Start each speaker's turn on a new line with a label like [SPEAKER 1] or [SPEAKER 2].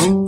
[SPEAKER 1] Ooh.